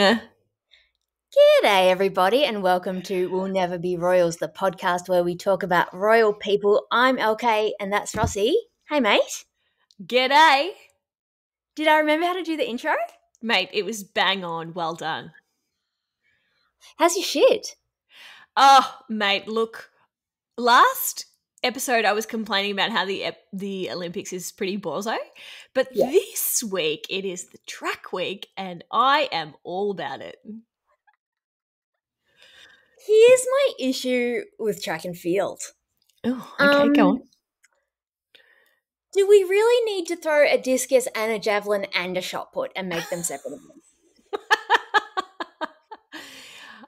Yeah. G'day, everybody, and welcome to We'll Never Be Royals, the podcast where we talk about royal people. I'm LK, and that's Rossy. Hey, mate. G'day. Did I remember how to do the intro? Mate, it was bang on. Well done. How's your shit? Oh, mate, look. Last episode I was complaining about how the the Olympics is pretty bozo, but Yeah. this week it is the track week and I am all about it. Here's my issue with track and field. Oh, okay, go Um, on. Do we really need to throw a discus and a javelin and a shot put and make them separate?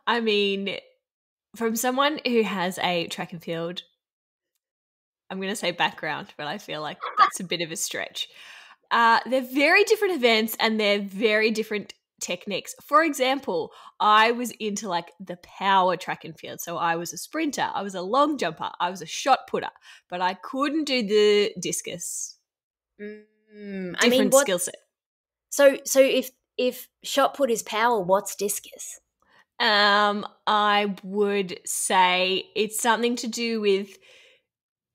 I mean, from someone who has a track and field, I'm going to say background, but I feel like that's a bit of a stretch. Uh, they're very different events and they're very different techniques. For example, I was into like the power track and field. So I was a sprinter, I was a long jumper, I was a shot putter, but I couldn't do the discus. Mm, Different I mean, what, skill set. so so if if shot put is power, what's discus? Um, I would say it's something to do with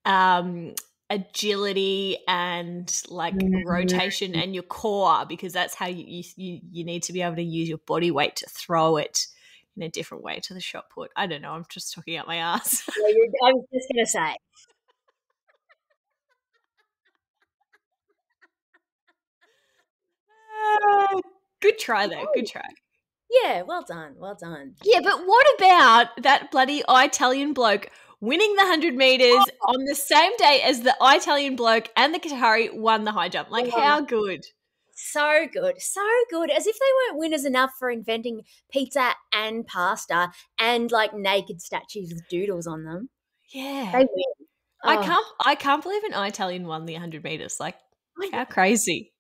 um agility and like Mm. rotation and your core because that's how you, you you need to be able to use your body weight to throw it in a different way to the shot put. I don't know. I'm just talking out my ass. I was just gonna say. Good try though. Good try. Yeah, well done, well done. Yeah, but what about that bloody Italian bloke winning the 100 meters oh. on the same day as the Italian bloke and the Qatari won the high jump? Like, Yeah. how good? So good, so good. As if they weren't winners enough for inventing pizza and pasta and like naked statues with doodles on them. Yeah. They win. I Oh, can't I can't believe an Italian won the 100 meters. Like, how crazy.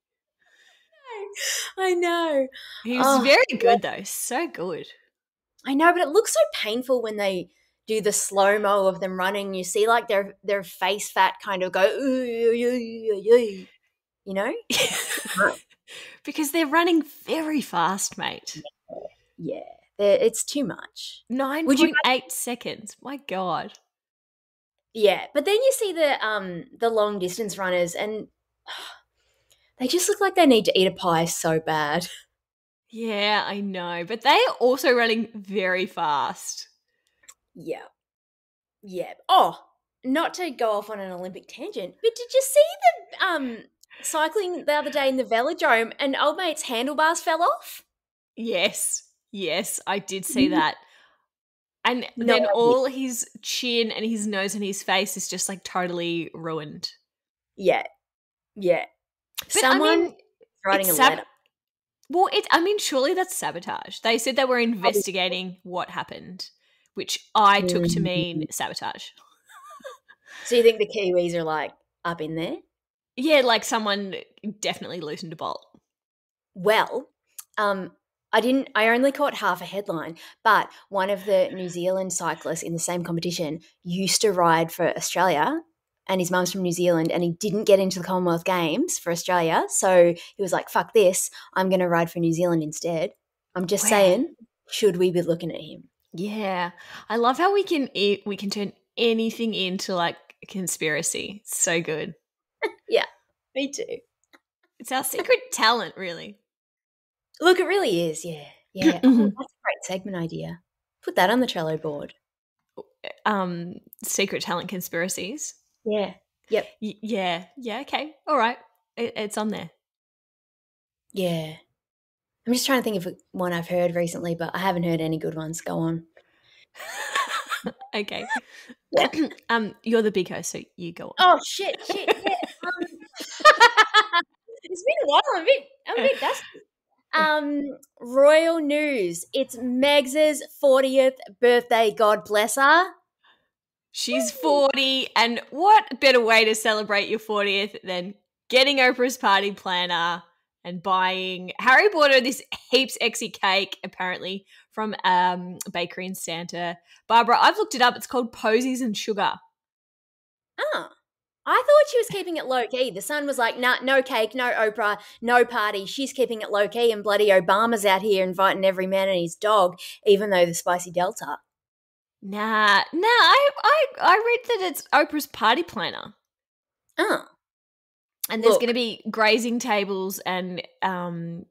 I know. He was Oh, very good though. So good. I know, but it looks so painful when they do the slow mo of them running. You see, like their their face fat kind of go, "Ooh, ooh, ooh, ooh, ooh," you know? because they're running very fast, mate. Yeah, they're- it's too much. 9.8 seconds. My God. Yeah, but then you see the um the long distance runners, and they just look like they need to eat a pie so bad. Yeah, I know. But they are also running very fast. Yeah, yeah. Oh, not to go off on an Olympic tangent, but did you see the um cycling the other day in the velodrome, and old mate's handlebars fell off? Yes, yes, I did see Mhm. that. And No then all his chin and his nose and his face is just like totally ruined. Yeah, yeah. But Someone I mean, writing a sab- letter. well, it. I mean, surely that's sabotage. They said they were investigating what happened, which I took to mean sabotage. So you think the Kiwis are like up in there? Yeah, like someone definitely loosened a bolt. Well, um, I didn't. I only caught half a headline, but one of the New Zealand cyclists in the same competition used to ride for Australia, and his mum's from New Zealand, and he didn't get into the Commonwealth Games for Australia, so he was like, "Fuck this! I'm going to ride for New Zealand instead." I'm just Wow. saying, should we be looking at him? Yeah, I love how we can e- we can turn anything into like a conspiracy. So good. Yeah. Me too. It's our secret talent, really. Look, it really is. Yeah, yeah. Oh, Mhm. that's a great segment idea. Put that on the Trello board. Um, secret talent conspiracies. Yeah. Yep. Y- yeah, yeah. Okay, all right. It- it's on there. Yeah. I'm just trying to think of one I've heard recently, but I haven't heard any good ones. Go on. okay. Yeah. um, you're the big host, so you go on. Oh shit, shit, yeah. Um, it's been a while. I'm a bit, I'm a bit dusty. Um, royal news. It's Megs's 40th birthday. God bless her. She's 40, and what better way to celebrate your 40th than getting Oprah's party planner and buying Harry bought her this heaps exy cake, apparently, from um bakery in Santa Barbara. I've looked it up, it's called Posies and Sugar. Ah, I thought she was keeping it low key. The Sun was like, nah, no cake, no Oprah, no party. She's keeping it low key, and bloody Obama's out here inviting every man and his dog, even though the spicy Delta. Nah, nah. I I I read that it's Oprah's party planner, Oh, and there's going to be grazing tables, and um,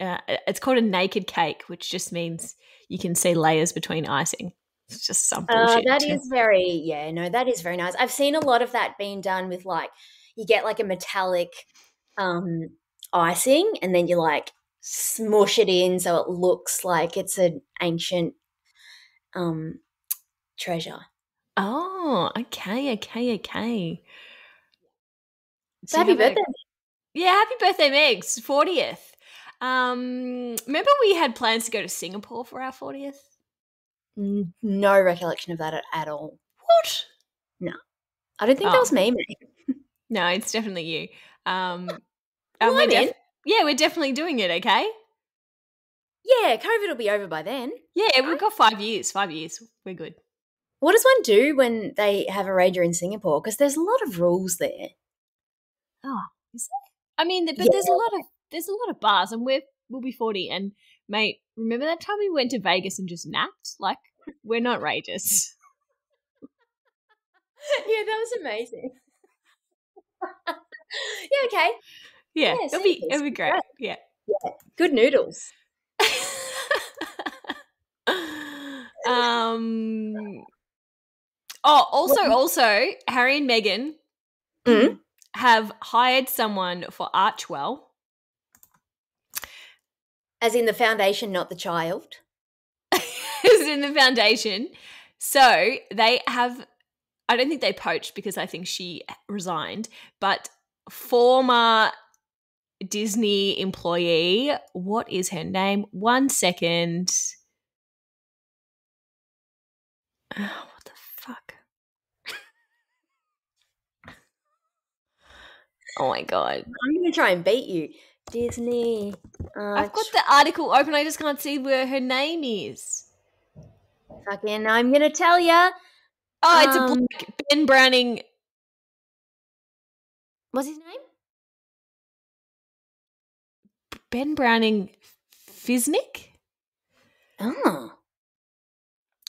uh, it's called a naked cake, which just means you can see layers between icing. It's just some uh, bullshit. that too. very, yeah, no, that is very nice. I've seen a lot of that being done with like, you get like a metallic um, icing, and then you like smush it in so it looks like it's an ancient um, treasure. Oh, okay, okay, okay. So happy you have a- birthday. Yeah, happy birthday, Megs. 40th. Um, remember we had plans to go to Singapore for our 40th? No recollection of that at, all. What? No. I don't think Oh. that was me, mate. No, it's definitely you. Um, Well, we're def- yeah, we're definitely doing it, okay? Yeah, COVID will be over by then. Yeah, we've got five years. Five years. We're good. What does one do when they have a rager in Singapore? Because there's a lot of rules there. I mean, but Yeah. there's a lot of there's a lot of bars, and we're we'll be 40. And mate, remember that time we went to Vegas and just napped? Like, we're not rages. yeah, that was amazing. yeah, okay. Yeah, Yeah, it'll be it'll be great. Yeah. yeah. Good noodles. um. Oh, also, also, Harry and Meghan Mm. Have hired someone for Archewell. As in the foundation, not the child. who's in the foundation. So they have, I don't think they poached because I think she resigned, but former Disney employee, what is her name? One second. Oh, what the fuck? Oh my god. I'm to try and beat you. Disney. Uh, I've got the article open, I just can't see where her name is. fucking. I'm going to tell ya. Oh, it's a Um, black Ben Browning What's his name? Ben Browning Fisnick? Oh.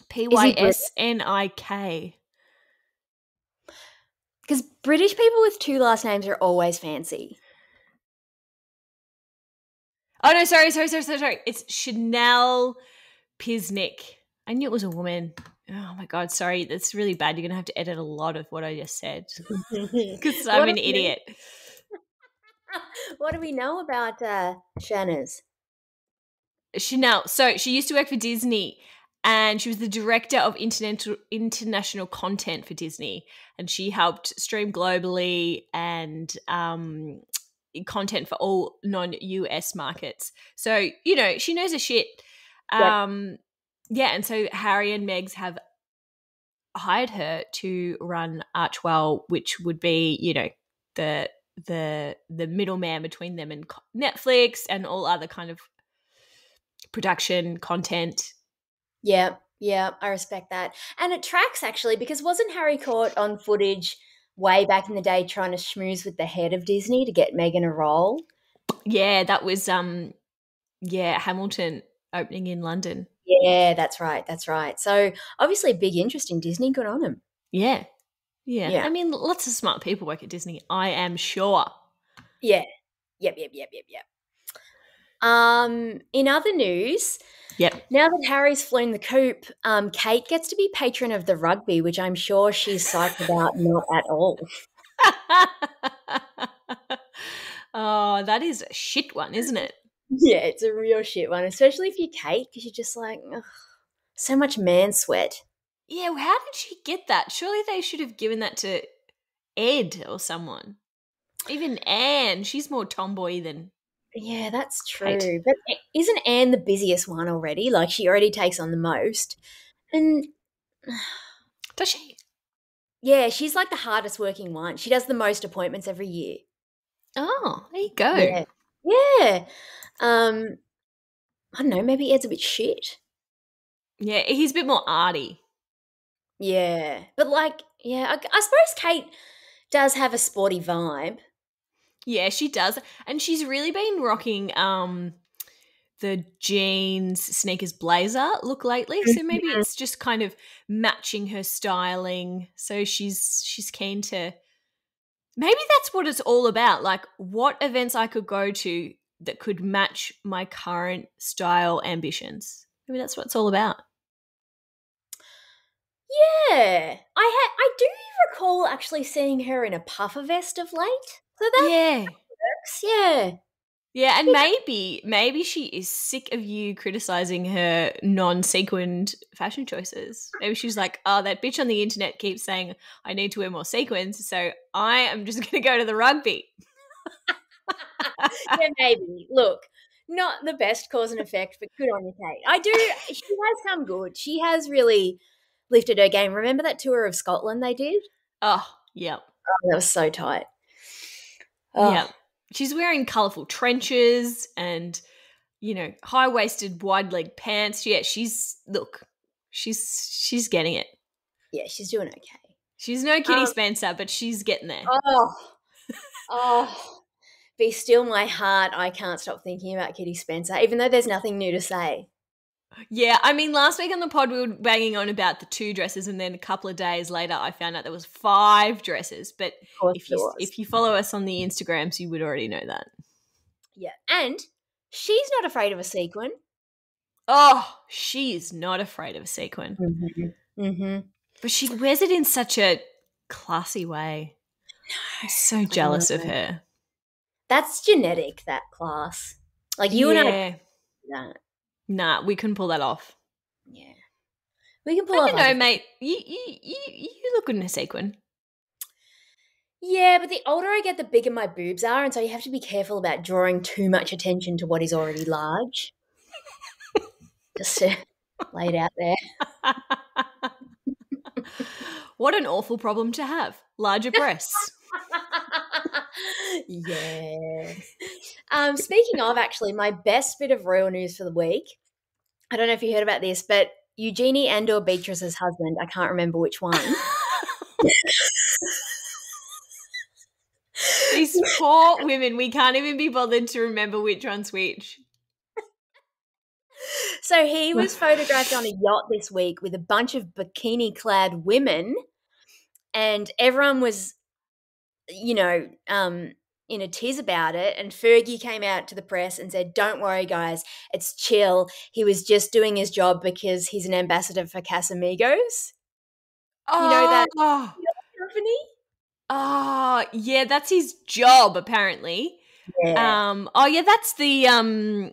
P Y S N I K. Brit- Y S N I K. Because British people with two last names are always fancy. Oh no, sorry, sorry, sorry, sorry, sorry. It's Chanel Pysnik. I knew it was a woman. Oh my god, sorry. That's really bad. You're gonna have to edit a lot of what I just said. Because I'm an we- idiot. what do we know about uh, Shanners? Chanel. So she used to work for Disney and she was the director of international international content for Disney. And she helped stream globally and um, content for all non US markets. So, you know, she knows her shit. Yeah. Um, yeah, and so Harry and Megs have hired her to run Archewell, which would be, you know, the the the middleman between them and Netflix and all other kind of production content. Yeah, yeah, I respect that. And it tracks actually because wasn't Harry caught on footage way back in the day trying to schmooze with the head of Disney to get Megan a role? Yeah, that was um yeah, Hamilton opening in London. Yeah, that's right, that's right. So obviously a big interest in Disney. Good on him. Yeah. Yeah. Yeah. I mean, lots of smart people work at Disney, I am sure. Yeah. Yep, yep, yep, yep, yep. Um, in other news, Yep. now that Harry's flown the coop, um, Kate gets to be patron of the rugby, which I'm sure she's psyched about not at all. oh, that is a shit one, isn't it? Yeah, it's a real shit one, especially if you're Kate, because you're just like, ugh, so much man sweat. Yeah, well, how did she get that? Surely they should have given that to Ed or someone. Even Anne, she's more tomboy than. Yeah, that's true. But isn't Anne the busiest one already? Like, she already takes on the most. And Does she? yeah, she's like the hardest working one. She does the most appointments every year. Oh, there you go. Yeah. Yeah. Um, I don't know. Maybe Ed's a bit shit. Yeah, he's a bit more arty. Yeah, but like, yeah, I, I suppose Kate does have a sporty vibe. Yeah, she does. And she's really been rocking um the jeans sneakers blazer look lately. So maybe Mhm. it's just kind of matching her styling. So she's she's keen to maybe that's what it's all about. Like what events I could go to that could match my current style ambitions. Maybe that's what it's all about. Yeah, I had. I do recall actually seeing her in a puffer vest of late. So that Yeah. works. Yeah. Yeah, and maybe maybe she is sick of you criticizing her non-sequined fashion choices. Maybe she's like, "Oh, that bitch on the internet keeps saying I need to wear more sequins, so I am just going to go to the rugby." yeah, maybe. Look, not the best cause and effect, but good on you, Kate. I do. She has come good. She has really lifted her game. Remember that tour of Scotland they did? Oh, yeah, Oh, that was so tight. Oh, yeah. She's wearing colorful trenches and you know high-waisted, wide-leg pants. Yeah, she's look, she's she's getting it. yeah, she's doing okay. She's no Kitty Um, Spencer, but she's getting there. Oh, oh, be still my heart. I can't stop thinking about Kitty Spencer, even though there's nothing new to say. Yeah, I mean, last week on the pod we were banging on about the two dresses, and then a couple of days later, I found out there was five dresses. But if you was. if you follow us on the Instagrams, you would already know that. yeah, and she's not afraid of a sequin. Oh, she is not afraid of a sequin, Mm-hmm. but she wears it in such a classy way. I'm so jealous of her. That's genetic. That class, like you and I. That. Nah, we couldn't pull that off. Yeah, we can pull I off. don't know, mate. You, you you you look good in a sequin. Yeah, but the older I get, the bigger my boobs are, and so you have to be careful about drawing too much attention to what is already large. Just to lay it out there. what an awful problem to have. Larger breasts. Yeah. Um, speaking of, actually, my best bit of royal news for the week. I don't know if you heard about this, but Eugenie and or Beatrice's husband, I can't remember which one. These poor women, we can't even be bothered to remember which one's which. So he was photographed on a yacht this week with a bunch of bikini clad women, and everyone was, you know, um, in a tiz about it. And Fergie came out to the press and said, Don't worry, guys, it's chill. He was just doing his job because he's an ambassador for Casamigos Oh, know that- Oh, company. oh, yeah, that's his job apparently. Yeah. Um, oh yeah, that's the um,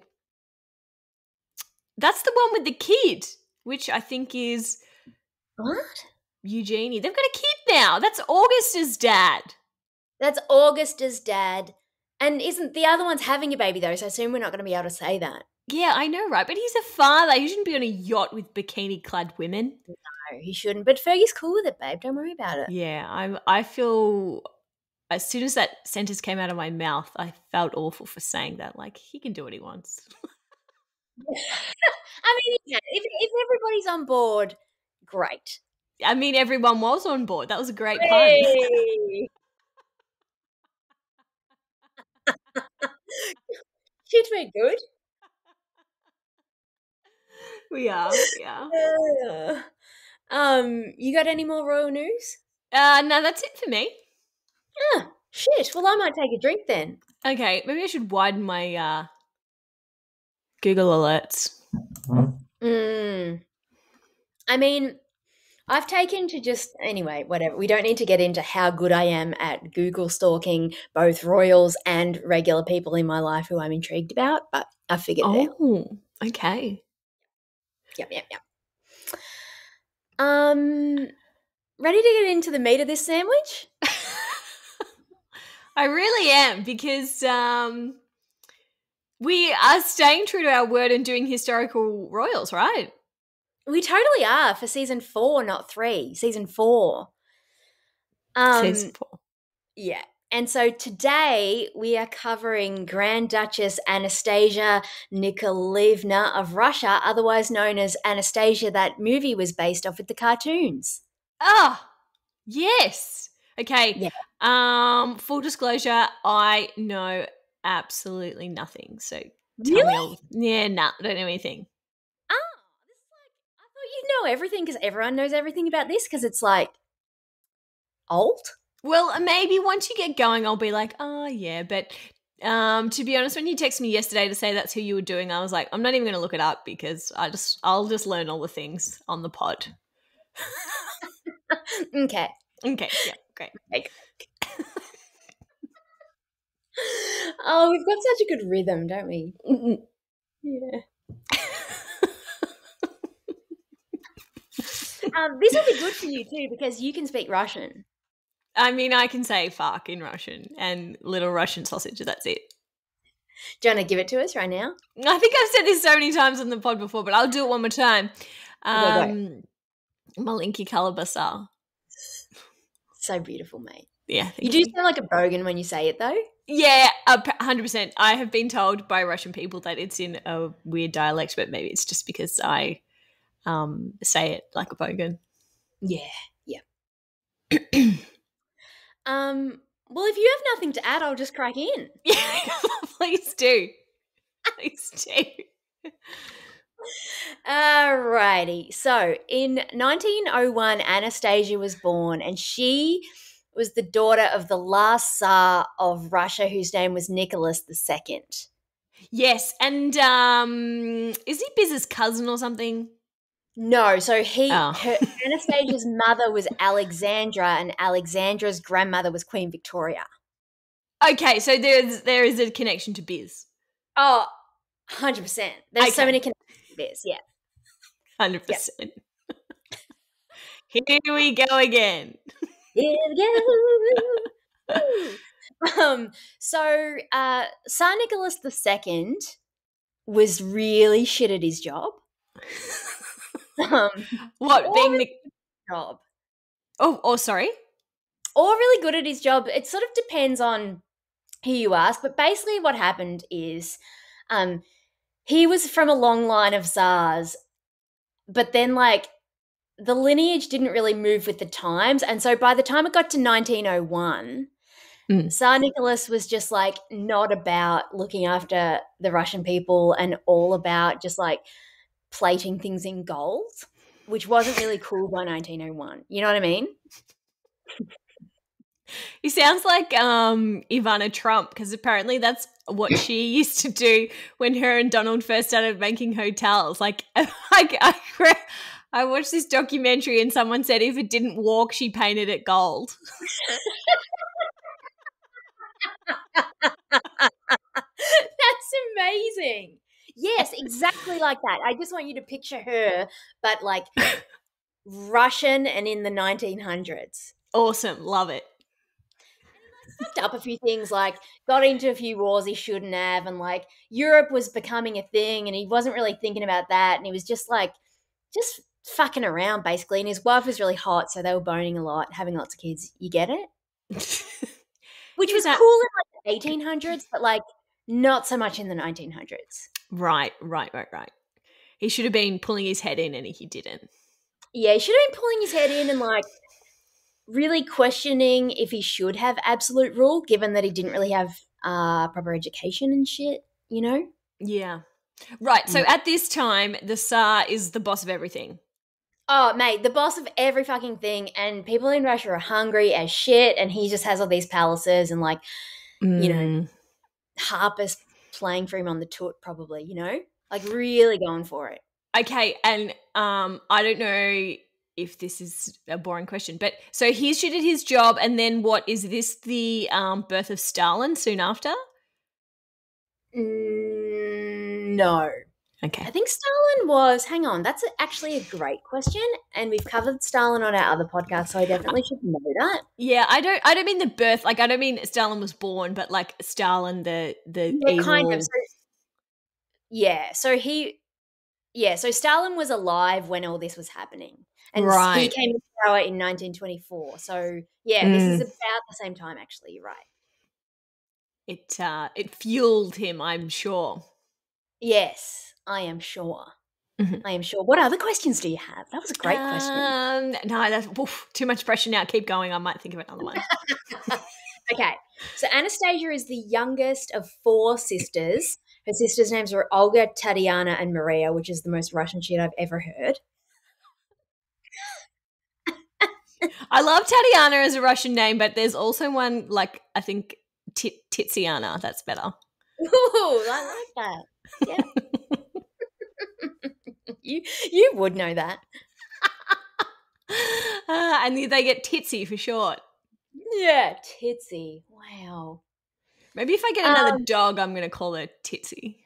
that's the one with the kid, which I think is what? Eugenie. They've got a kid now. That's Augustus' dad. That's Augusta's dad. And isn't the other one's having a baby though? So I assume we're not going to be able to say that. Yeah, I know, right? But he's a father. He shouldn't be on a yacht with bikini-clad women. No, he shouldn't. But Fergie's cool with it, babe. Don't worry about it. Yeah, I'm. I feel as soon as that sentence came out of my mouth, I felt awful for saying that. Like he can do what he wants. I mean, yeah, if, if everybody's on board, great. I mean, everyone was on board. That was a great pun. Hey. Shit, we're good. we are. Yeah. Uh, um, you got any more royal news? Uh, no, that's it for me. Ah, shit. Well, I might take a drink then. Okay, maybe I should widen my uh, Google alerts. Mm. I mean, I've taken to just anyway, whatever. We don't need to get into how good I am at Google stalking both royals and regular people in my life who I'm intrigued about, but I figured it out. Oh, okay. Yep, yep, yep. Um, ready to get into the meat of this sandwich? I really am because um, we are staying true to our word and doing historical royals, right? We totally are for season four, not three. Season four. Um, Season four. Yeah. And so today we are covering Grand Duchess Anastasia Nikolaevna of Russia, otherwise known as Anastasia. That movie was based off of the cartoons. Ah, yes. Okay. Yeah. Um, full disclosure, I know absolutely nothing. So tell me Really? all Yeah, nah, I don't know anything. Ah, this is like You'd know everything because everyone knows everything about this because it's like old. Well, maybe once you get going, I'll be like, oh yeah. But um, to be honest, when you texted me yesterday to say that's who you were doing, I was like, I'm not even going to look it up because I just I'll just learn all the things on the pod. okay. Okay, yeah, great. Oh, we've got such a good rhythm, don't we? Yeah. Um, this will be good for you too because you can speak Russian. I mean, I can say fuck in Russian and little Russian sausage. That's it. Do you want to give it to us right now? I think I've said this so many times on the pod before, but I'll do it one more time. Um, Malinki Kalabasa. So beautiful, mate. Yeah, You do sound like a bogan when you say it, though. Yeah, hundred percent. I have been told by Russian people that it's in a weird dialect, but maybe it's just because I um, say it like a bogan. Yeah, yeah. um. Well, if you have nothing to add, I'll just crack in. Yeah, please do. Please do. Alrighty. So in 1901, Anastasia was born, and she was the daughter of the last Tsar of Russia, whose name was Nicholas II. Yes, and um, is he Biz's cousin or something? No, so he, Oh. her, Anastasia's mother was Alexandra, and Alexandra's grandmother was Queen Victoria. Okay, so there's there is a connection to Biz. Oh, 100%. There's so many connections to this, yeah. Hundred percent. Here we go again. Here we go. um, so uh, Tsar Nicholas II was really shit at his job. Um, What Or being the job. oh oh sorry. Or really good at his job. It sort of depends on who you ask, but basically what happened is um, he was from a long line of czars, but then like the lineage didn't really move with the times, and so by the time it got to 1901, Mm. Tsar Nicholas was just like not about looking after the Russian people and all about just like plating things in gold, which wasn't really cool by 1901. You know what I mean? He sounds like um, Ivana Trump because apparently that's what she used to do when her and Donald first started making hotels. Like, like I, re- I watched this documentary and someone said if it didn't walk, she painted it gold. That's amazing. Yes, exactly like that. I just want you to picture her, but like Russian and in the 1900s. Awesome, love it. Fucked up a few things, like got into a few wars he shouldn't have, and like Europe was becoming a thing, and he wasn't really thinking about that, and he was just like, just fucking around basically. And his wife was really hot, so they were boning a lot, having lots of kids. You get it? Which was That- cool in like the 1800s, but like not so much in the 1900s. right, right, right, right. He should have been pulling his head in and he didn't. Yeah, he should have been pulling his head in and like really questioning if he should have absolute rule, given that he didn't really have uh, proper education and shit. You know? Yeah. Right, so Mm. at this time, the Tsar is the boss of everything. Oh, mate, the boss of every fucking thing, and people in Russia are hungry as shit, and he just has all these palaces and like You know, Mm. Harpers playing for him on the toot, probably. You know, like really going for it. Okay, and um, I don't know if this is a boring question, but so he's shit at his job, and then what is this? The um, birth of Stalin soon after? Mm, no, Okay, I think Stalin was. Hang on, that's actually a great question, and we've covered Stalin on our other podcast, so I definitely should know that. yeah, I don't, I don't mean the birth, like I don't mean Stalin was born, but like Stalin, the the Yeah, evil. kind of. So, yeah, so he, yeah, so Stalin was alive when all this was happening, and he came to power in 1924. So yeah, this Mm. is about the same time. Actually, you're right. It uh, it fueled him, I'm sure. Yes, I am sure. Mhm. I am sure. What other questions do you have? That was a great question. Um, no, that's oof, too much pressure now. Keep going. I might think of another one. Okay. So Anastasia is the youngest of four sisters. Her sisters' names are Olga, Tatiana, and Maria, which is the most Russian shit I've ever heard. I love Tatiana as a Russian name, but there's also one like I think Tit- Tiziana. That's better. Ooh, I like that. Yeah. you you would know that. Ah, and they get Titsy for short. Yeah, Titsy. Wow. Maybe if I get another Um, dog, I'm going to call her Titsy.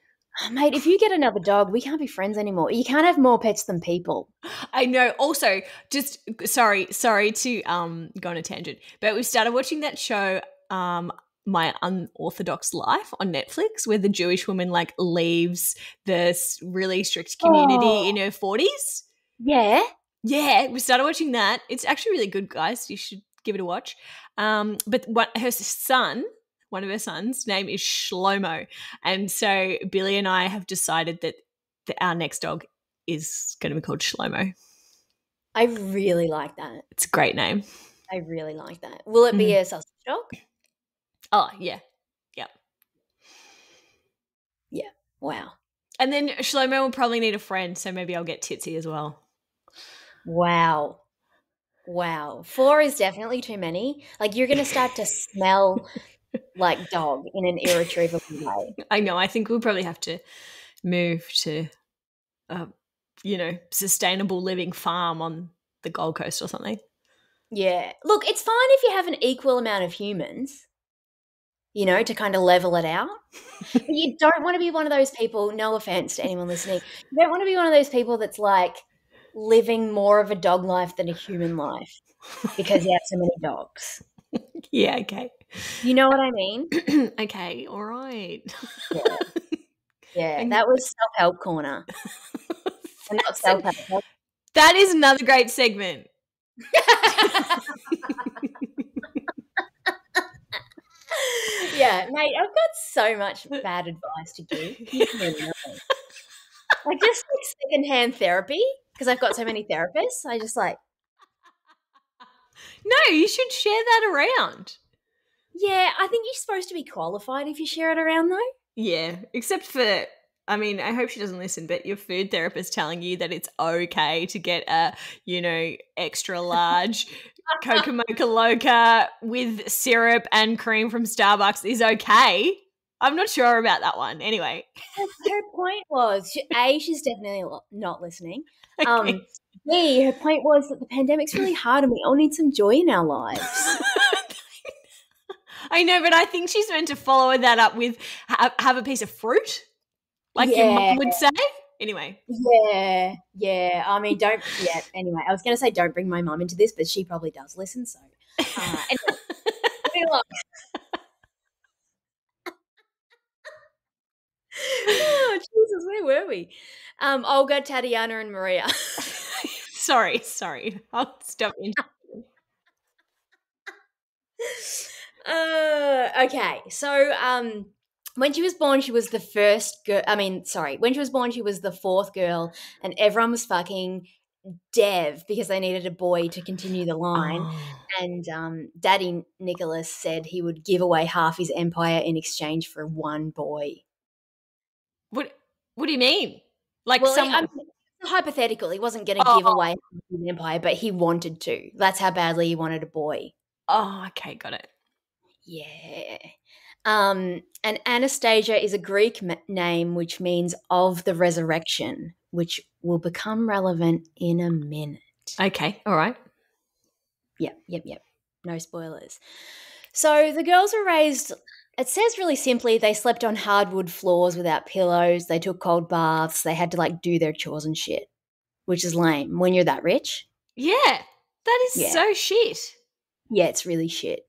Oh, mate, if you get another dog, we can't be friends anymore. You can't have more pets than people. I know. Also, just sorry, sorry to um go on a tangent, but we started watching that show, um, My Unorthodox Life on Netflix, where the Jewish woman like leaves this really strict community Oh. in her forties. Yeah. Yeah, we started watching that. It's actually really good, guys. You should give it a watch. Um, but what her son, one of her sons, name is Shlomo, and so Billy and I have decided that, that our next dog is going to be called Shlomo. I really like that. It's a great name. I really like that. Will it be a sausage dog? Oh yeah, Yep. Yeah. Wow. and then Shlomo will probably need a friend, so maybe I'll get Titsy as well. Wow. Wow. Four is definitely too many. Like you're gonna start to smell like dog in an irretrievable way. I know. I think we'll probably have to move to, a, you know, sustainable living farm on the Gold Coast or something. Yeah. Look, it's fine if you have an equal amount of humans, you know, to kind of level it out. but you don't want to be one of those people, no offense to anyone listening, you don't want to be one of those people that's like living more of a dog life than a human life because you have so many dogs. Yeah. Okay. You know what I mean? okay. All right. Yeah. Yeah. That was self help corner. And not self help. that is another great segment. Yeah, mate, I've got so much bad advice to give. Like just like secondhand therapy because I've got so many therapists. I just like, No, you should share that around. yeah, I think you're supposed to be qualified if you share it around though. Yeah. Except for, I mean, I hope she doesn't listen, but your food therapist telling you that it's okay to get a, you know, extra large Coca Mocha Loca with syrup and cream from Starbucks is okay. I'm not sure about that one. Anyway. Her point was, she- a, she's definitely not listening. Okay. Um, B, her point was that the pandemic's really hard and we all need some joy in our lives. I know, but I think she's meant to follow that up with ha- have a piece of fruit, like your Yeah. mum would say. Anyway, Yeah, yeah. I mean, don't. Yeah. Anyway, I was going to say don't bring my mum into this, but she probably does listen. So, uh, anyway, oh Jesus, where were we? Um, Olga, Tatiana, and Maria. sorry, sorry. I'll stop. in- uh, okay, so um, when she was born, she was the first girl. I mean, sorry, when she was born, she was the fourth girl, and everyone was fucking Dev because they needed a boy to continue the line. Oh. And um, Daddy Nicholas said he would give away half his empire in exchange for one boy. What? What do you mean? Like Well, someone? I'm, hypothetical, he wasn't going to give Oh. away half his empire, but he wanted to. That's how badly he wanted a boy. oh, okay, got it. Yeah. Um, and Anastasia is a Greek m- name which means of the resurrection, which will become relevant in a minute. Okay, all right. Yep, yep, yep. No spoilers. So the girls were raised, it says really simply, they slept on hardwood floors without pillows, they took cold baths, they had to like do their chores and shit, which is lame when you're that rich. Yeah, that is Yeah. so shit. Yeah, it's really shit.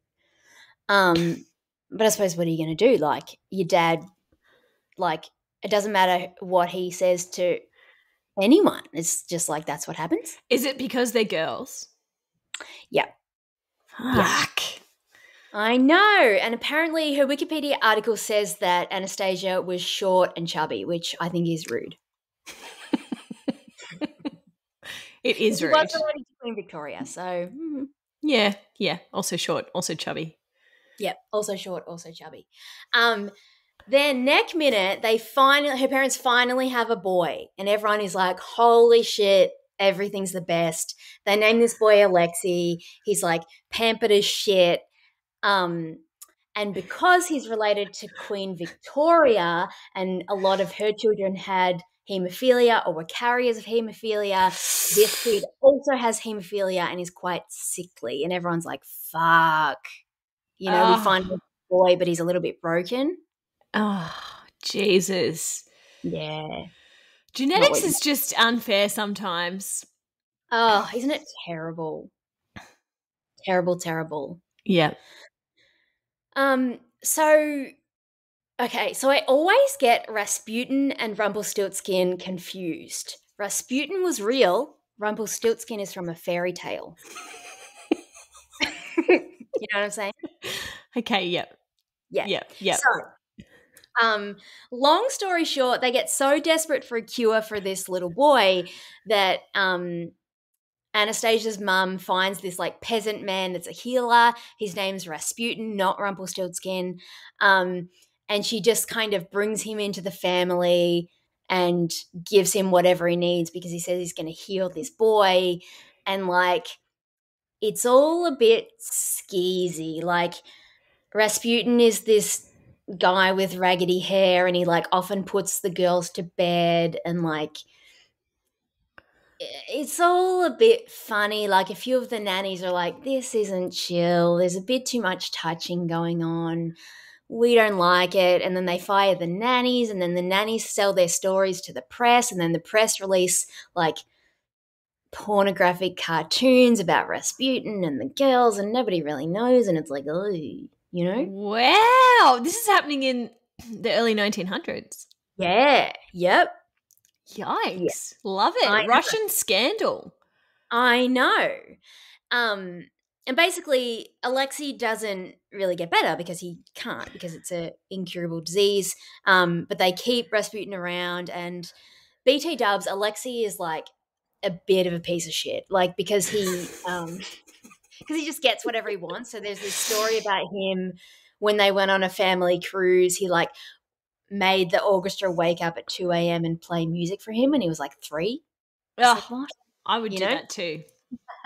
Um, but I suppose what are you going to do? Like your dad, like it doesn't matter what he says to anyone. It's just like that's what happens. Is it because they're girls? Yeah. Yeah. Fuck. I know. And apparently her Wikipedia article says that Anastasia was short and chubby, which I think is rude. It is rude. was related to Queen Victoria, so mm, Yeah, yeah. Also short, also chubby. Yep, also short, also chubby. Um, then neck minute, they finally her parents finally have a boy, and everyone is like, "Holy shit, everything's the best." They name this boy Alexei. He's like pampered as shit. Um, and because he's related to Queen Victoria, and a lot of her children had hemophilia or were carriers of hemophilia, this kid also has hemophilia and is quite sickly. And everyone's like, "Fuck." You know, Oh. we find a boy, but he's a little bit broken. Oh, Jesus. Yeah. Genetics is just unfair sometimes. Oh, isn't it terrible? Terrible, terrible. Yeah. Um, so okay, so I always get Rasputin and Rumpelstiltskin confused. Rasputin was real, Rumpelstiltskin is from a fairy tale. you know what I'm saying? Okay, yep. Yeah. Yep. Yep. So, um, long story short, they get so desperate for a cure for this little boy that um, Anastasia's mum finds this like peasant man that's a healer. His name's Rasputin, not Rumpelstiltskin. Um, and she just kind of brings him into the family and gives him whatever he needs because he says he's going to heal this boy. And like, it's all a bit skeezy. Like, Rasputin is this guy with raggedy hair and he like often puts the girls to bed and like it's all a bit funny like a few of the nannies are like this isn't chill there's a bit too much touching going on we don't like it and then they fire the nannies and then the nannies sell their stories to the press and then the press release like pornographic cartoons about Rasputin and the girls and nobody really knows and it's like oh you know Wow. This is happening in the early 1900s. yeah yep Yikes. Love it. I know. Russian scandal. I know. Um, and basically, Alexei doesn't really get better because he can't because it's a incurable disease. Um, but they keep Rasputin around, and BT Dubs Alexei is like a bit of a piece of shit, like because he um, because he just gets whatever he wants. So there's this story about him when they went on a family cruise. He like made the orchestra wake up at two a.m. and play music for him, and he was like three. It's Ugh, like? I would You do know? that too.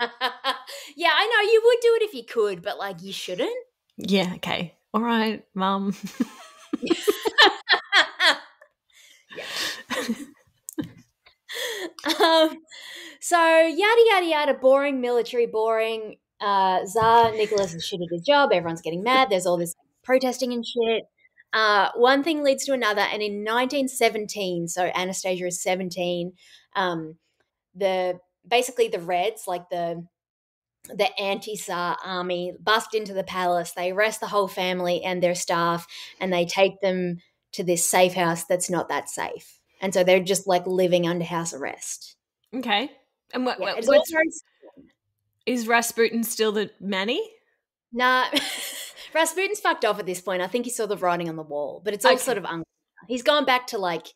yeah, I know you would do it if you could, but like you shouldn't. Yeah, okay. All right, mum. um, so yada yada yada, boring military, boring. Uh, Tsar Nicholas is shit at his job. Everyone's getting mad. There's all this protesting and shit. Uh, one thing leads to another, and in 1917, so Anastasia is 17. Um, the basically the Reds, like the the anti-Tsar army, bust into the palace. They arrest the whole family and their staff, and they take them to this safe house that's not that safe. And so they're just like living under house arrest. Okay. And what, Yeah, what- what's, is Rasputin still the Manny? Nah, Rasputin's fucked off at this point. I think he saw the writing on the wall, but it's all Okay. sort of unclear. He's gone back to like,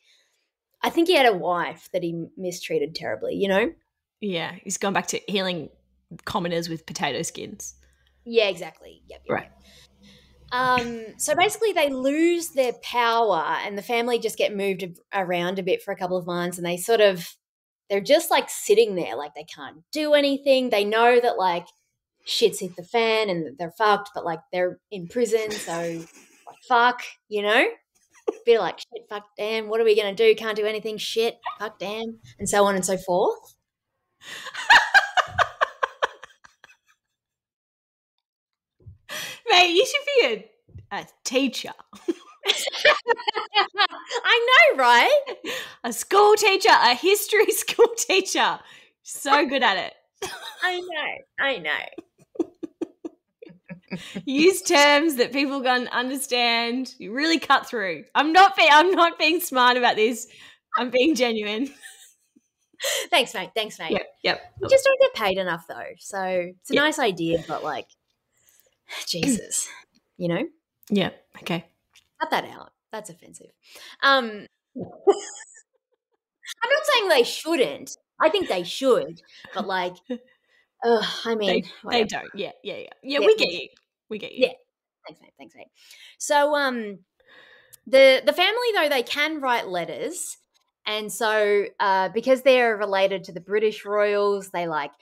I think he had a wife that he mistreated terribly. You know? Yeah, he's gone back to healing commoners with potato skins. Yeah, exactly. Yep. yep, Right. yep. Um, so basically, they lose their power, and the family just get moved around a bit for a couple of months, and they sort of they're just like sitting there, like they can't do anything. They know that like shit's hit the fan and they're fucked, but like they're in prison, so like fuck, you know. Be like shit, fuck, damn. What are we gonna do? Can't do anything. Shit, fuck, damn, and so on and so forth. Mate, you should be a, a teacher, I know, right? a school teacher, a history school teacher. So good at it. I know, I know. Use terms that people can understand. You really cut through. I'm not being I'm not being smart about this. I'm being genuine. Thanks, mate. Thanks, mate. Yep, yep. We just don't get paid enough, though. So it's a Yeah. nice idea, but like, Jesus, you know, Yeah. Okay. cut that out. That's offensive. Um, I'm not saying they shouldn't. I think they should, but like, uh, I mean, They, they don't. Yeah, yeah, yeah. Yeah, Yeah, we get you. We get you. Yeah. Thanks, mate. Thanks, mate. So, um, the the family though they can write letters, and so uh, because they're related to the British royals, they like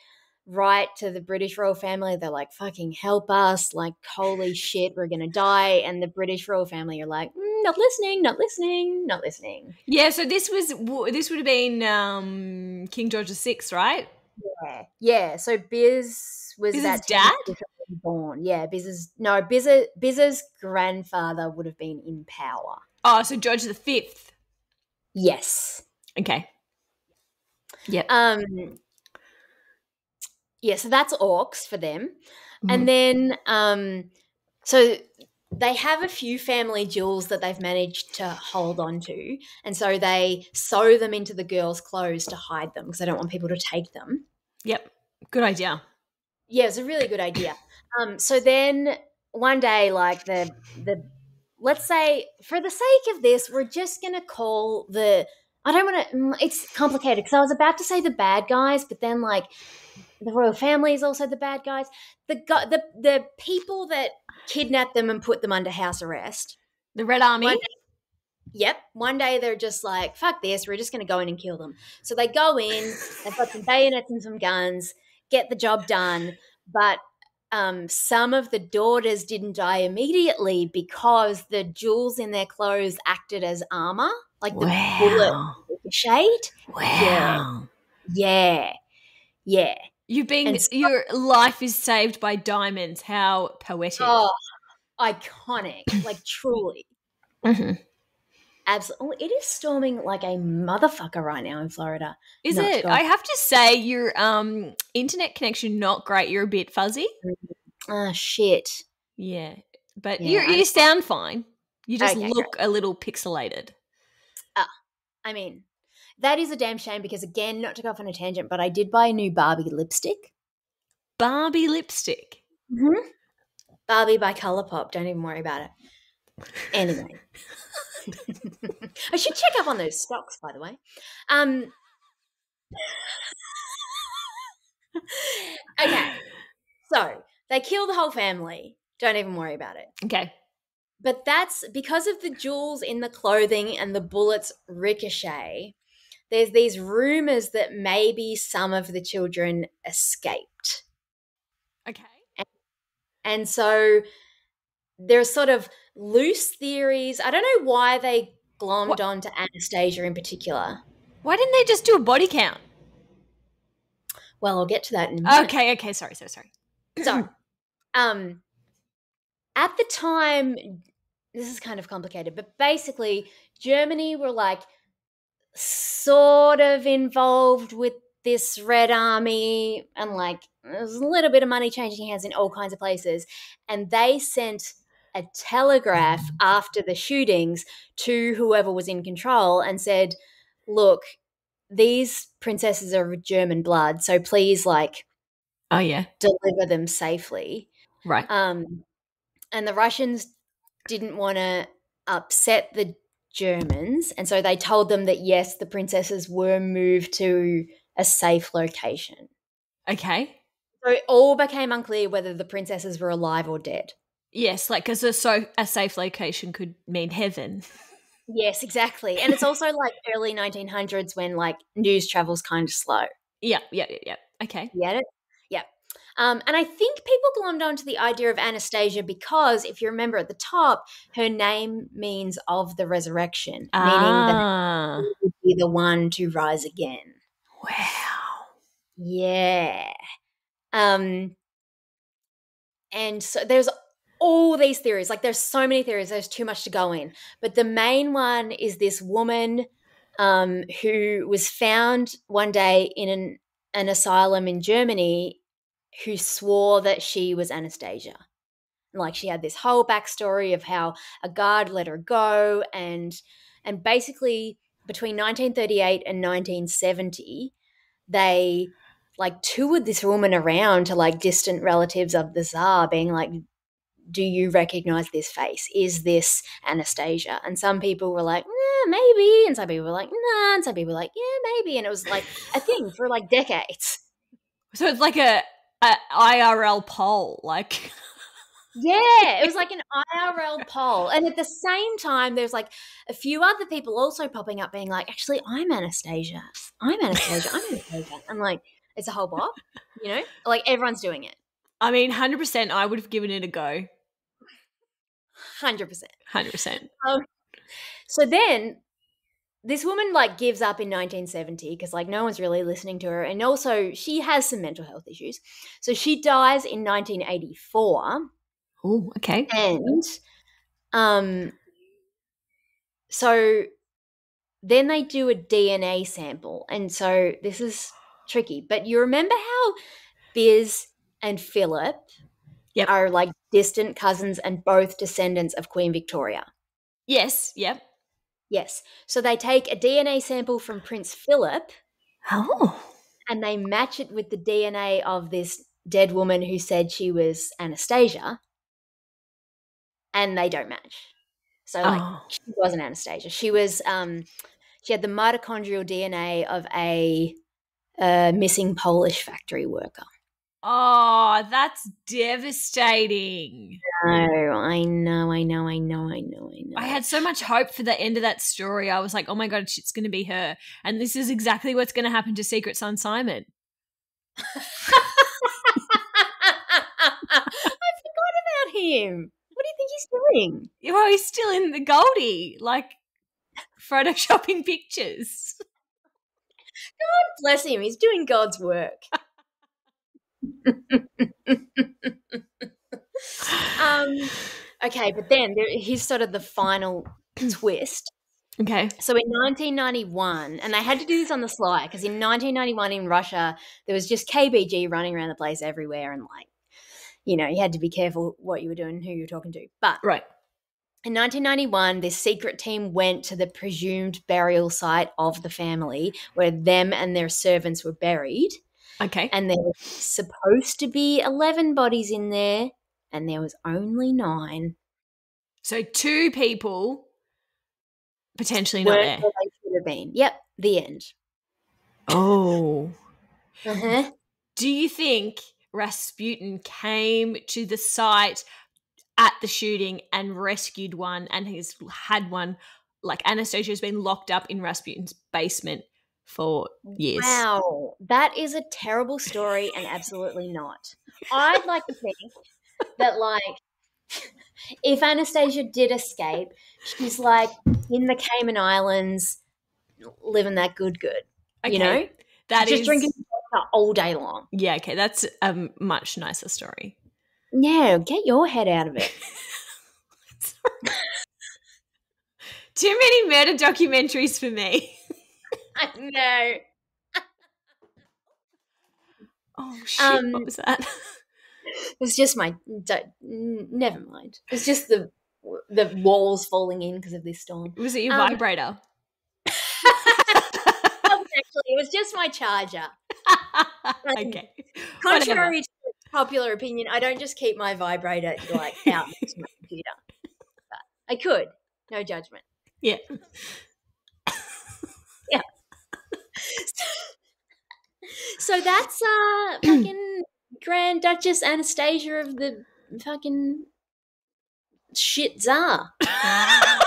write to the British royal family. They're like, "Fucking help us!" Like, "Holy shit, we're gonna die!" And the British royal family are like, "Mm, "Not listening, not listening, not listening." Yeah, so this was this would have been um, King George VI, right? Yeah, yeah. So Biz was Biz's 10 dad? years before he was born. Yeah, Biz's no, Biz, Biz's grandfather would have been in power. Oh, so George the Fifth. Yes. Okay. Yeah. Um. Yeah, so that's orcs for them, Mhm. and then um, so they have a few family jewels that they've managed to hold on to, and so they sew them into the girls' clothes to hide them because they don't want people to take them. Yep. Good idea. Yeah, it's a really good idea. Um, so then one day, like the the let's say for the sake of this, we're just gonna call the I don't want to. It's complicated because I was about to say the bad guys, but then like the royal family is also the bad guys. The gu- the the people that kidnapped them and put them under house arrest. The Red Army. One Yep. One day they're just like, fuck this, we're just going to go in and kill them. So they go in, they've got some bayonets and some guns, get the job done. But um, some of the daughters didn't die immediately because the jewels in their clothes acted as armor, like the bullet Wow. shade. Wow. Yeah. Yeah. You've been And so- your life is saved by diamonds. How poetic. Oh, iconic. like, truly. Mhm. Absolutely. It is storming like a motherfucker right now in Florida. Is it? I have to say your um internet connection not great. You're a bit fuzzy. Ah, shit. Yeah. But Yeah, you you sound fine. You just Okay, look a little pixelated. I mean, that is a damn shame because, again, not to go off on a tangent, but I did buy a new Barbie lipstick. Barbie lipstick. Mm-hmm. Barbie by Colourpop. Don't even worry about it. Anyway. I should check up on those stocks, by the way. Um, okay. So they kill the whole family. Don't even worry about it. Okay. But that's because of the jewels in the clothing and the bullets ricochet. There's these rumors that maybe some of the children escaped. Okay. And so there's sort of loose theories. I don't know why they glommed What- onto Anastasia in particular. Why didn't they just do a body count? Well, I'll get to that in a minute. Okay, okay, sorry, sorry, sorry. So, um, at the time, this is kind of complicated, but basically, Germany were like sort of involved with this Red Army, and like there's a little bit of money changing hands in all kinds of places. And they sent a telegraph after the shootings to whoever was in control and said, Look, these princesses are of German blood, so please, like, Oh yeah. deliver them safely. Right. Um, and the Russians didn't want to upset the Germans, and so they told them that yes, the princesses were moved to a safe location. Okay. So it all became unclear whether the princesses were alive or dead. Yes, like because a so a safe location could mean heaven. Yes, exactly. And it's also like early 1900s when like news travels kind of slow. Yeah, yeah, yeah, yeah. Okay. You Get it? Um, and I think people glommed onto the idea of Anastasia because, if you remember at the top, her name means of the resurrection, meaning that Ah. she would be the one to rise again. Wow. Yeah. Um, and so there's all these theories. Like there's so many theories. There's too much to go in. But the main one is this woman um, who was found one day in an, an asylum in Germany who swore that she was Anastasia. Like she had this whole backstory of how a guard let her go and and basically between 1938 and 1970 they like toured this woman around to like distant relatives of the Tsar, being like, Do you recognize this face? Is this Anastasia? And some people were like, nah, maybe. And some people were like, nah. And some people were like, yeah, maybe. And it was like a thing for like decades. So it's like a, a IRL poll, like. Yeah, it was like an IRL poll. And at the same time, there's like a few other people also popping up being like, actually, I'm Anastasia. I'm Anastasia. I'm Anastasia. I'm like, it's a whole bop, you know? Like everyone's doing it. I mean, hundred percent. I would have given it a go. Hundred percent. Hundred percent. Um, so then this woman like gives up in 1970 because like no one's really listening to her and also she has some mental health issues so she dies in 1984 Oh, okay. and um so then they do a dna sample and so this is tricky but you remember how biz and philip Yep. are like distant cousins and both descendants of queen victoria Yes. Yep. Yes. So they take a DNA sample from Prince Philip Oh. and they match it with the DNA of this dead woman who said she was Anastasia. And they don't match. So like Oh. she wasn't Anastasia. She was um she had the mitochondrial DNA of a uh, missing Polish factory worker. Oh, that's devastating. No, I know, I know, I know, I know, I know. I had so much hope for the end of that story. I was like, oh my God, it's going to be her. And this is exactly what's going to happen to Secret Son Simon. I forgot about him. What do you think he's doing? Well, he's still in the Goldie, like photoshopping pictures. God bless him, he's doing God's work. Um, okay, but then there, here's sort of the final twist. Okay. So in 1991, and they had to do this on the sly because in 1991 in Russia, there was just KBG running around the place everywhere, and like, you know, you had to be careful what you were doing, who you were talking to. But Right. in 1991, this secret team went to the presumed burial site of the family where them and their servants were buried. Okay. And there was supposed to be 11 bodies in there, and there was only nine. So two people potentially not there. where they should have been. Yep, the end. Oh. Uh-huh. Do you think Rasputin came to the site at the shooting and rescued one and he's had one like Anastasia has been locked up in Rasputin's basement for years. Wow, that is a terrible story and absolutely not. I'd like to think that, like, if Anastasia did escape, she's like in the Cayman Islands, living that good, good. Okay. You know, that just is drinking all day long. Yeah, okay, that's a much nicer story. Yeah, get your head out of it. Too many murder documentaries for me. I know. Oh shit! Um, what was that? It was just my. Never mind. It was just the the walls falling in because of this storm. Was it your um, vibrator? Actually, it was just my charger. okay. Contrary to popular opinion, I don't just keep my vibrator like out next to my computer. But I could, no judgment. Yeah. So that's uh fucking Grand Duchess Anastasia of the fucking shit czar.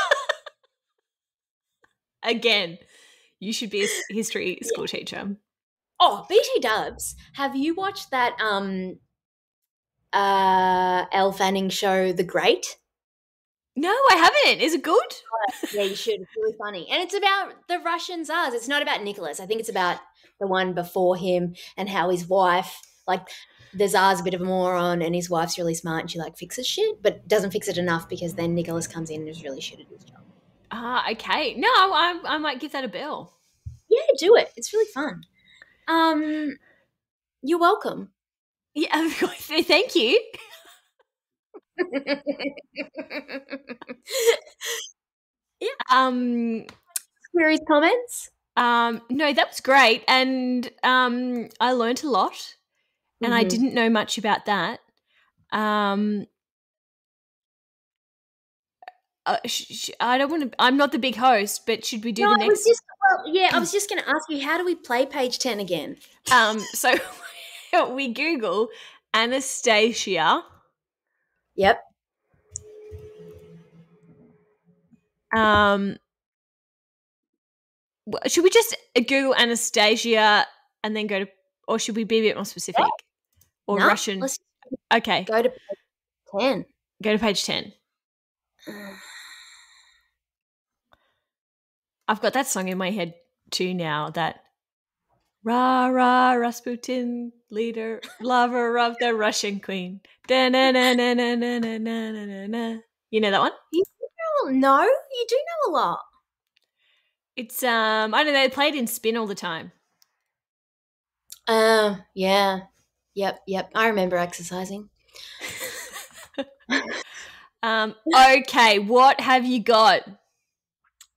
Again, you should be a history school teacher. Oh, BT Dubs, have you watched that um uh Elle Fanning show The Great? No, I haven't. Is it good? Yeah, you should. It's really funny. And it's about the Russian czars. It's not about Nicholas. I think it's about the one before him and how his wife, like, the czar's a bit of a moron and his wife's really smart and she, like, fixes shit, but doesn't fix it enough because then Nicholas comes in and is really shit at his job. Ah, okay. No, I, I might give that a bill. Yeah, do it. It's really fun. Um, You're welcome. Yeah, of course. thank you. Um, Queries, comments? um, no, that was great, and um, I learned a lot, and I Mhm. didn't know much about that. Um, uh, I don't want to. I'm not the big host, but should we do no, the I was next? just well, yeah. I was just going to ask you, how do we play page ten again? Um, so we Google Anastasia. Yep. Um, should we just uh, Google Anastasia and then go to, or should we be a bit more specific? Or No, Russian? Okay, go to page ten. go to page ten. I've got that song in my head too now. That rah rah Rasputin, leader, lover of the Russian queen. You know that one? No, you do know a lot. It's um, I don't know. They played in Spin all the time. Um, uh, yeah, yep, yep. I remember exercising. um, okay, what have you got?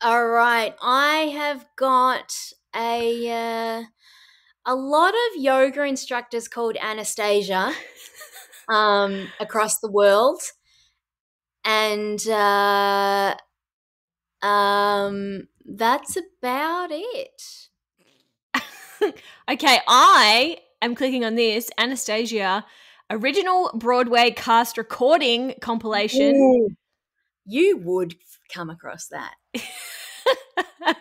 All right, I have got a. Uh, a lot of yoga instructors called Anastasia um, across the world, and uh, um, that's about it. okay, I am clicking on this Anastasia original Broadway cast recording compilation. Ooh. You would come across that.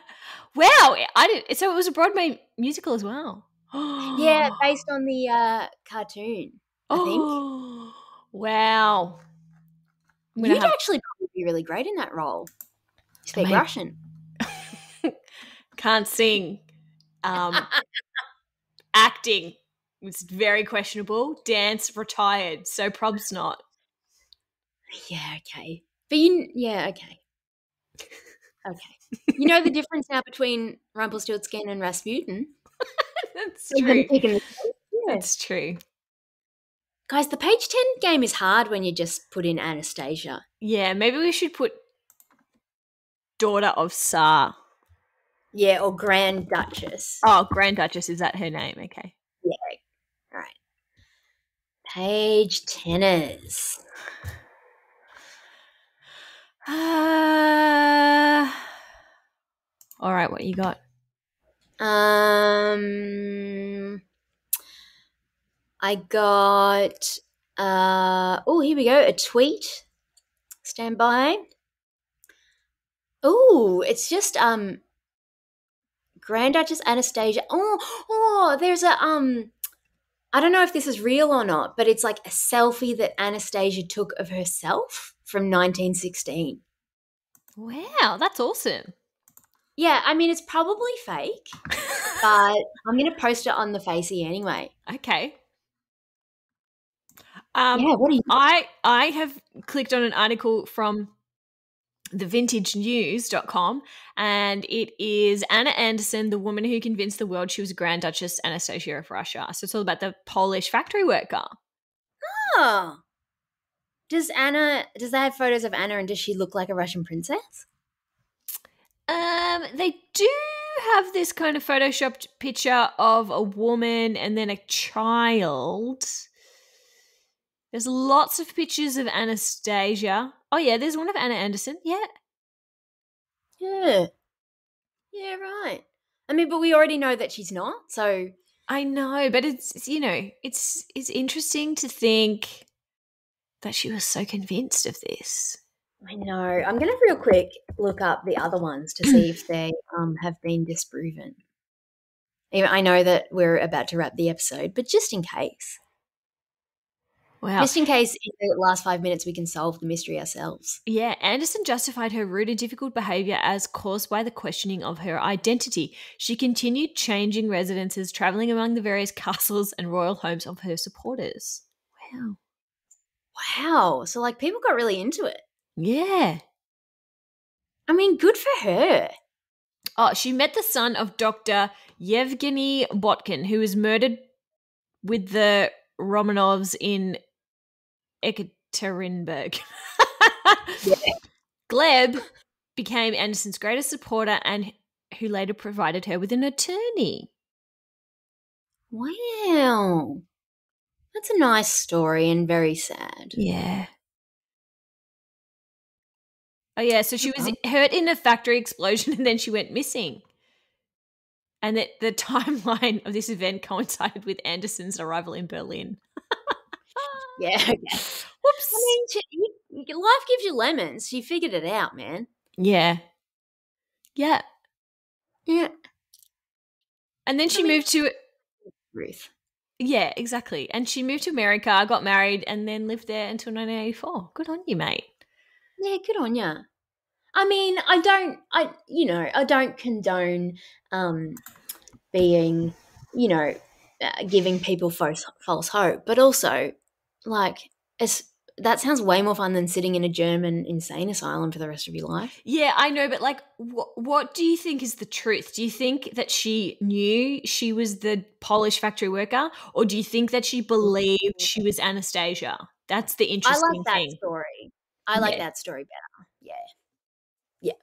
wow, I did. So it was a Broadway musical as well. Yeah, based on the uh, cartoon. I think. Wow. You'd have, actually probably be really great in that role. You speak. Russian. can't sing. Um, acting was very questionable. Dance retired, so prob's not. Yeah, okay. But you, yeah, okay. Okay. You know the difference now between Rumpelstiltskin and Rasputin? That's true. picking the- Yeah. That's true. Guys, the page 10 game is hard when you just put in Anastasia. Yeah, maybe we should put daughter of Tsar. Yeah, or Grand Duchess. Oh, Grand Duchess is that her name? Okay. Yeah. All right. Page tenors. Uh, all right, what you got? Um, I got. Uh, oh, here we go. A tweet. Stand by. Oh, it's just um. Grand Duchess Anastasia. Oh, oh, there's a um. I don't know if this is real or not, but it's like a selfie that Anastasia took of herself from 1916. Wow, that's awesome. Yeah, I mean it's probably fake, but I'm gonna post it on the Facey anyway. okay. Um, yeah, what are you? I I have clicked on an article from thevintagenews.com and it is Anna Anderson, the woman who convinced the world she was a Grand Duchess Anastasia of Russia. So it's all about the Polish factory worker. Oh. Does Anna? Does they have photos of Anna, and does she look like a Russian princess? Um, they do have this kind of photoshopped picture of a woman and then a child. There's lots of pictures of Anastasia. Oh yeah, there's one of Anna Anderson. Yeah. Yeah. Yeah, right. I mean, but we already know that she's not. So I know, but it's it's, you know, it's it's interesting to think that she was so convinced of this. I know. I'm gonna real quick look up the other ones to see if they um have been disproven. Even I know that we're about to wrap the episode, but just in case, Wow. just in case in the last five minutes we can solve the mystery ourselves. Yeah, Anderson justified her rude and difficult behavior as caused by the questioning of her identity. She continued changing residences, traveling among the various castles and royal homes of her supporters. Wow. Wow. So like people got really into it. Yeah. I mean, good for her. Oh, she met the son of Dr. Yevgeny Botkin, who was murdered with the Romanovs in Ekaterinburg. Yeah. Gleb became Anderson's greatest supporter and who later provided her with an attorney. Wow. That's a nice story and very sad. Yeah. Oh yeah, so she was uh-huh. hurt in a factory explosion and then she went missing. And that the timeline of this event coincided with Anderson's arrival in Berlin. Yeah. Okay. Whoops. I mean, she, life gives you lemons. She figured it out, man. Yeah. Yeah. Yeah. And then she mean- moved to Ruth. yeah, exactly. And she moved to America, got married, and then lived there until 1984. Good on you, mate. Yeah, good on ya. I mean, I don't, I, you know, I don't condone um, being, you know, uh, giving people false, false hope, but also, like, it's, that sounds way more fun than sitting in a German insane asylum for the rest of your life. Yeah, I know, but like, what what do you think is the truth? Do you think that she knew she was the Polish factory worker, or do you think that she believed she was Anastasia? That's the I interesting like that thing. story. I like Yeah. that story better. Yeah. Yeah.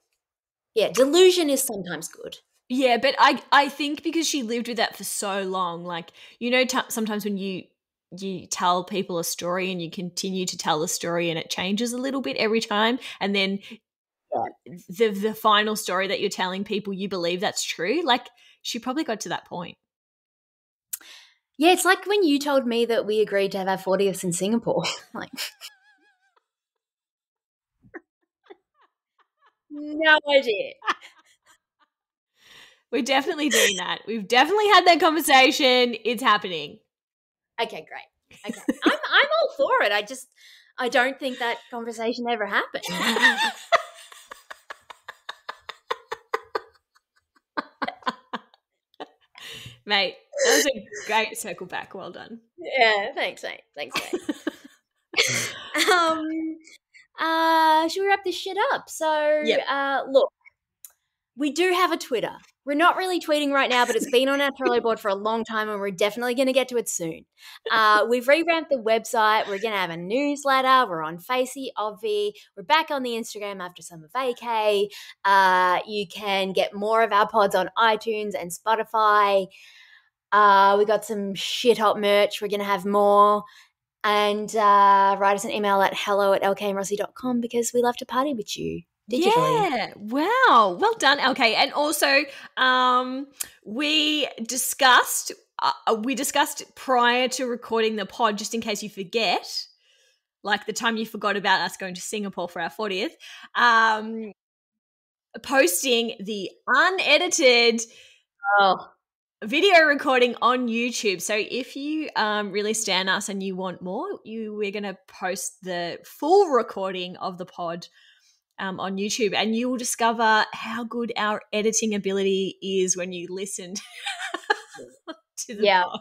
Yeah. Delusion is sometimes good. Yeah, but I I think because she lived with that for so long, like you know, t- sometimes when you you tell people a story and you continue to tell the story and it changes a little bit every time, and then the the final story that you're telling people you believe that's true. Like she probably got to that point. Yeah, it's like when you told me that we agreed to have our 40th in Singapore. like, no idea. We're definitely doing that. We've definitely had that conversation. It's happening. Okay, great. Okay, I'm I'm all for it. I just I don't think that conversation ever happened. Mate, that was a great circle back. Well done. yeah, thanks, mate. Thanks, mate. um, uh, should we wrap this shit up? So, Yep. uh, look, we do have a Twitter. We're not really tweeting right now, but it's been on our Trello board for a long time, and we're definitely going to get to it soon. Uh, we've revamped the website. We're going to have a newsletter. We're on Facey, Obvi. We're back on the Instagram after summer vacay. Uh, you can get more of our pods on iTunes and Spotify. Uh, we got some shit hot merch. We're going to have more. And uh, write us an email at hello at lkandrossy.com because we love to party with you digitally. Yeah. Wow. Well done. Okay. And also, um, we discussed uh, we discussed prior to recording the pod, just in case you forget, like the time you forgot about us going to Singapore for our fortieth. Um, posting the unedited Oh, video recording on YouTube. So if you um, really stand us and you want more, you we're going to post the full recording of the pod um, on YouTube, and you will discover how good our editing ability is when you listen to the Yeah. pod.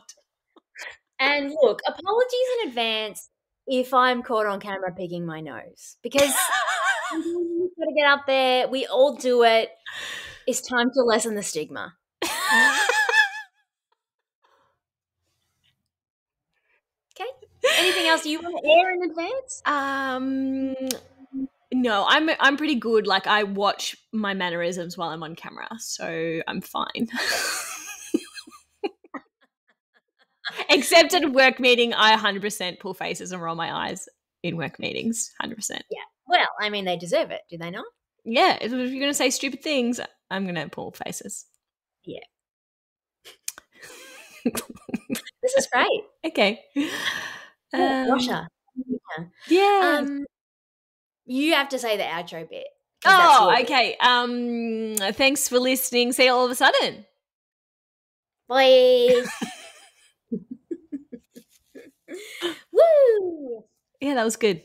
and look, apologies in advance if I'm caught on camera picking my nose because you've got to get up there. We all do it. It's time to lessen the stigma. Okay. Anything else you want to air in advance? um, no, I'm I'm pretty good. Like I watch my mannerisms while I'm on camera, so I'm fine. Except at a work meeting, I 100% pull faces and roll my eyes in work meetings. 100%. Yeah. Well, I mean, they deserve it, do they not? Yeah, if you're going to say stupid things, I'm going to pull faces. Yeah. this is great. Okay. Oh, Um, Russia. Yeah. Um, you have to say the outro bit. oh, okay. Um, thanks for listening. See you all of a sudden. Bye. Woo! Yeah, that was good.